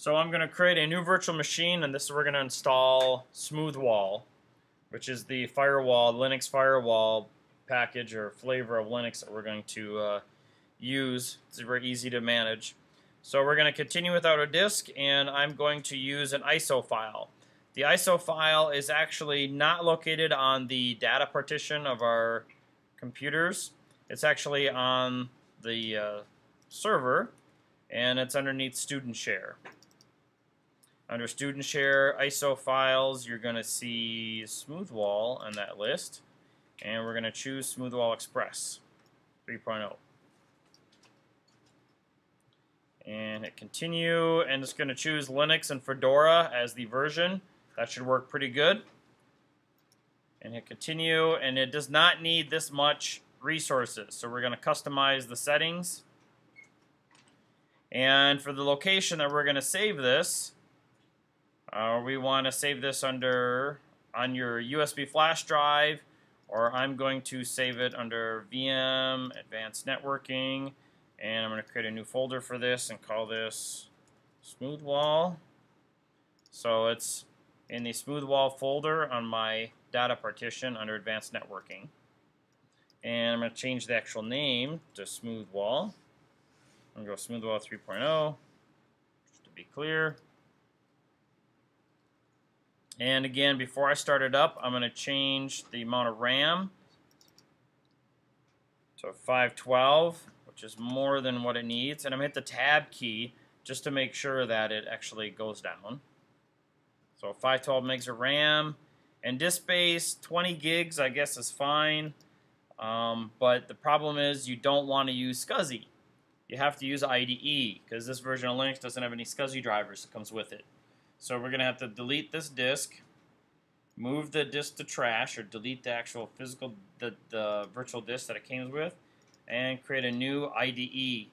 So I'm going to create a new virtual machine, and this we're going to install Smoothwall, which is the firewall, Linux firewall package or flavor of Linux that we're going to uh, use. It's very easy to manage. So we're going to continue without a disk, and I'm going to use an ISO file. The ISO file is actually not located on the data partition of our computers. It's actually on the uh, server, and it's underneath Student Share. Under Student Share ISO files, you're going to see Smoothwall on that list. And we're going to choose Smoothwall Express 3.0. And hit continue, and it's going to choose Linux and Fedora as the version. That should work pretty good. And hit continue, and it does not need this much resources. So we're going to customize the settings. And for the location that we're going to save this, uh, we want to save this under on your USB flash drive, or I'm going to save it under VM, Advanced Networking, and I'm going to create a new folder for this and call this Smoothwall. So it's in the Smoothwall folder on my data partition under Advanced Networking. And I'm going to change the actual name to Smoothwall. I'm going to go Smoothwall 3.0, just to be clear. And again, before I start it up, I'm going to change the amount of RAM to 512, which is more than what it needs. And I'm going to hit the tab key just to make sure that it actually goes down. So 512 megs of RAM. And disk space, 20 gigs, I guess is fine. Um, but the problem is you don't want to use SCSI. You have to use IDE because this version of Linux doesn't have any SCSI drivers that comes with it. So we're going to have to delete this disk, move the disk to trash, or delete the actual physical, the, the virtual disk that it came with, and create a new IDE.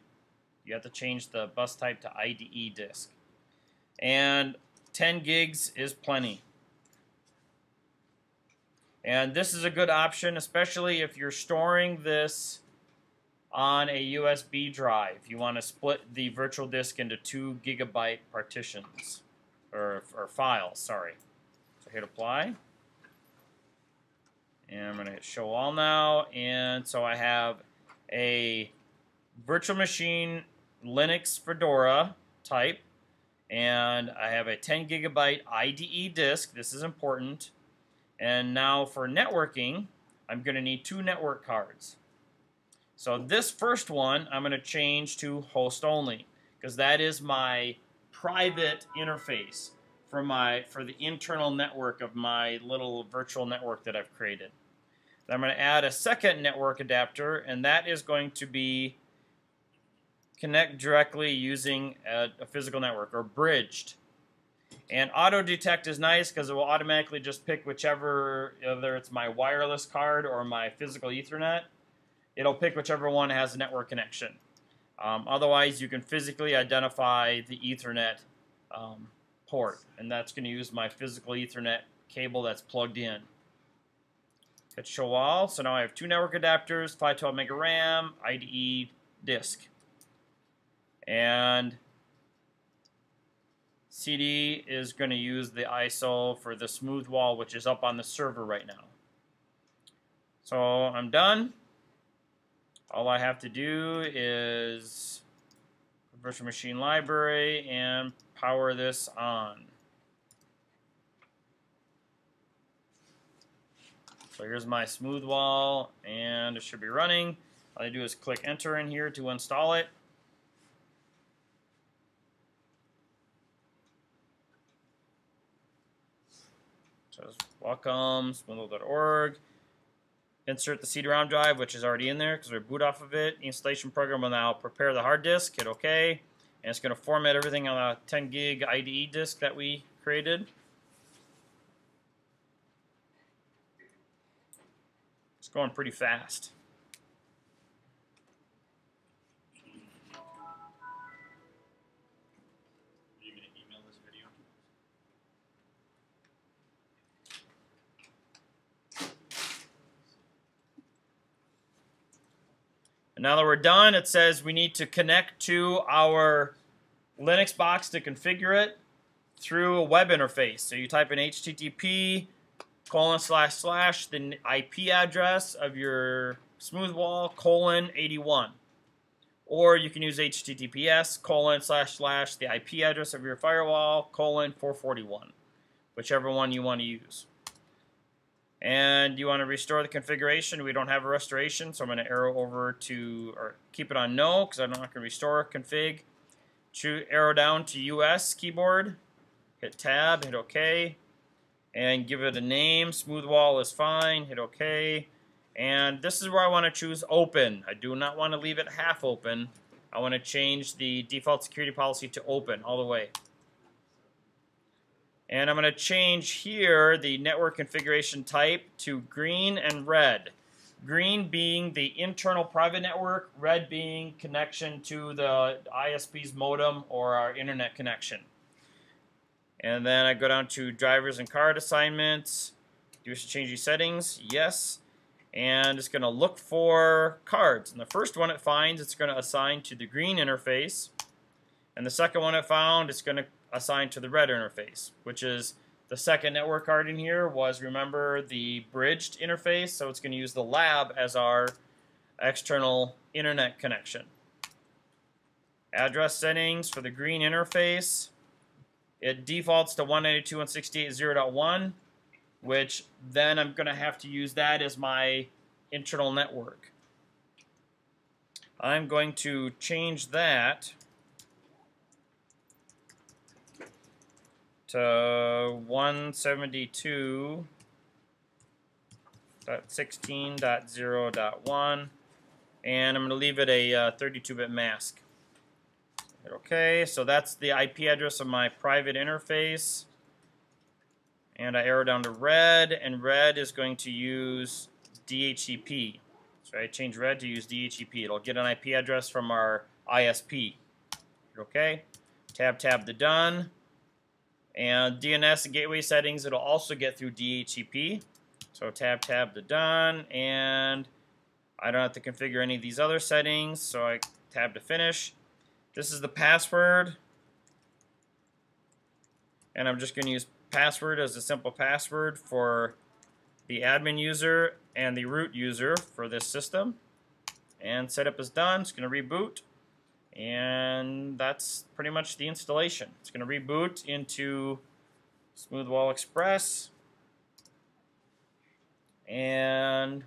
You have to change the bus type to IDE disk. And 10 gigs is plenty. And this is a good option, especially if you're storing this on a USB drive. You want to split the virtual disk into two gigabyte partitions or, or files, sorry. So hit apply. And I'm going to hit show all now. And so I have a virtual machine Linux Fedora type. And I have a 10 gigabyte IDE disk. This is important. And now for networking, I'm going to need two network cards. So this first one, I'm going to change to host only because that is my private interface for my for the internal network of my little virtual network that I've created. Then I'm going to add a second network adapter, and that is going to be connect directly using a, a physical network or bridged. And auto detect is nice because it will automatically just pick whichever, whether it's my wireless card or my physical Ethernet, it'll pick whichever one has a network connection. Um, otherwise, you can physically identify the Ethernet um, port, and that's going to use my physical Ethernet cable that's plugged in. Hit show all, so now I have two network adapters, 512 mega RAM, IDE disk. And CD is going to use the ISO for the Smoothwall, which is up on the server right now. So I'm done. All I have to do is virtual machine library and power this on. So here's my Smoothwall and it should be running. All I do is click enter in here to install it. So welcome, smoothwall.org insert the CD-ROM drive, which is already in there because we boot off of it. The installation program will now prepare the hard disk, hit OK, and it's going to format everything on a 10 gig IDE disk that we created. It's going pretty fast. And now that we're done, it says we need to connect to our Linux box to configure it through a web interface. So you type in HTTP colon slash slash the IP address of your smoothwall colon 81. Or you can use HTTPS colon slash slash the IP address of your firewall colon 441, whichever one you want to use. And you want to restore the configuration. We don't have a restoration, so I'm going to arrow over to, or keep it on no, because I'm not going to restore config. Choose, arrow down to US keyboard, hit tab, hit OK, and give it a name. Smoothwall is fine, hit OK. And this is where I want to choose open. I do not want to leave it half open. I want to change the default security policy to open all the way. And I'm going to change here the network configuration type to green and red. Green being the internal private network, red being connection to the ISP's modem or our internet connection. And then I go down to drivers and card assignments. Do some change these settings? Yes. And it's going to look for cards. And the first one it finds, it's going to assign to the green interface. And the second one it found, it's going to assigned to the red interface, which is the second network card in here was, remember, the bridged interface, so it's going to use the lab as our external internet connection. Address settings for the green interface, it defaults to 192.168.0.1, which then I'm going to have to use that as my internal network. I'm going to change that to 172.16.0.1 and I'm going to leave it a 32-bit uh, mask. Okay, so that's the IP address of my private interface. And I arrow down to red, and red is going to use DHCP. So I change red to use DHCP. It'll get an IP address from our ISP. Okay, tab tab the done. And DNS and gateway settings, it'll also get through DHCP. So tab, tab to done, and I don't have to configure any of these other settings, so I tab to finish. This is the password, and I'm just going to use password as a simple password for the admin user and the root user for this system. And setup is done. It's going to reboot. And that's pretty much the installation. It's going to reboot into Smoothwall Express. And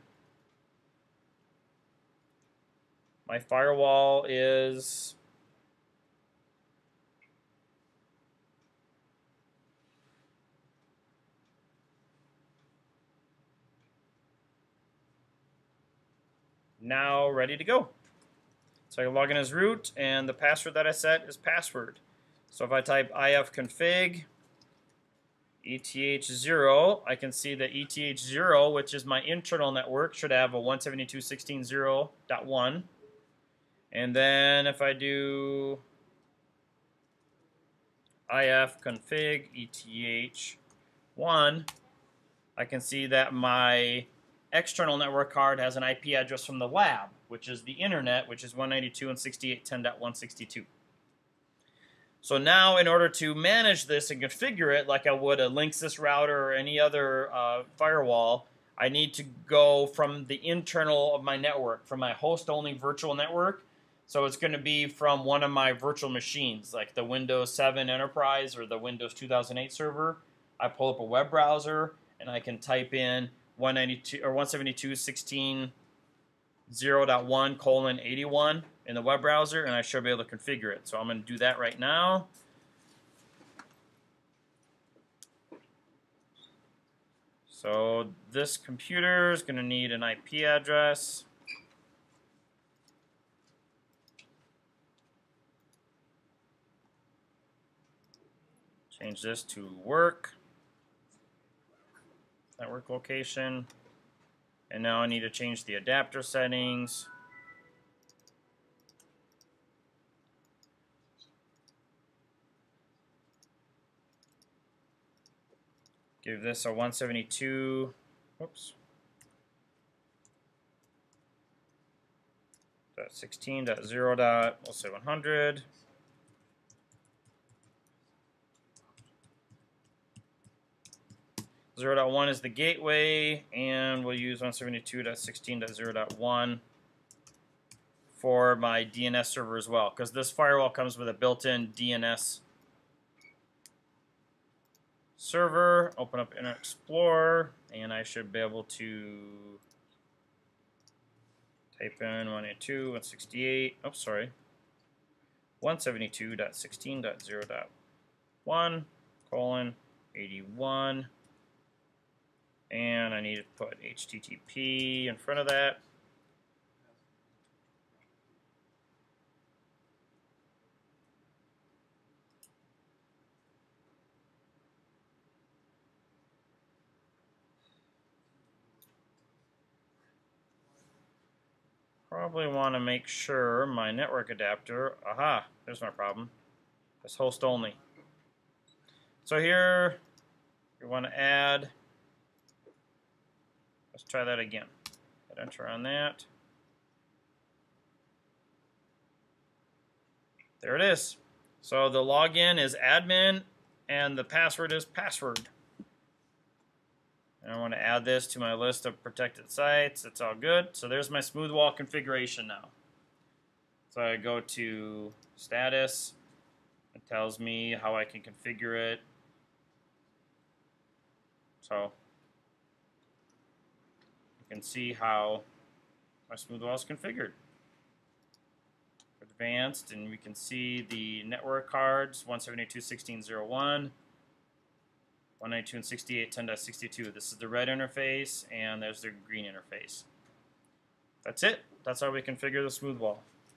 my firewall is now ready to go. So I log in as root, and the password that I set is password. So if I type ifconfig ETH0, I can see that ETH0, which is my internal network, should have a 172.16.0.1. And then if I do ifconfig ETH1, I can see that my external network card has an IP address from the lab which is the internet, which is 192.168.10.162. So now, in order to manage this and configure it like I would a Linksys router or any other uh, firewall, I need to go from the internal of my network, from my host-only virtual network. So it's going to be from one of my virtual machines, like the Windows 7 Enterprise or the Windows 2008 server. I pull up a web browser and I can type in 192 or 172.16 0.1 colon 81 in the web browser and I should be able to configure it. So I'm going to do that right now. So this computer is going to need an IP address. Change this to work, network location. And now I need to change the adapter settings. Give this a 172, whoops, dot 16 dot 0 dot, we'll say 100. 0.1 is the gateway, and we'll use 172.16.0.1 for my DNS server as well, because this firewall comes with a built-in DNS server. Open up Internet Explorer, and I should be able to type in 192.168. Oh, sorry. 172.16.0.1 colon 81 and I need to put HTTP in front of that Probably want to make sure my network adapter, aha, there's my problem, is host only. So here, we want to add, let's try that again. Hit enter on that. There it is. So the login is admin and the password is password. And I want to add this to my list of protected sites. It's all good. So there's my Smoothwall configuration now. So I go to status. It tells me how I can configure it. So can see how my Smoothwall is configured. Advanced, and we can see the network cards 172.16.01. 192 and 68 10.62. This is the red interface, and there's the green interface. That's it. That's how we configure the Smoothwall.